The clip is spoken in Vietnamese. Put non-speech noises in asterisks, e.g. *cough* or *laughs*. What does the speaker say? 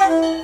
Bye. *laughs*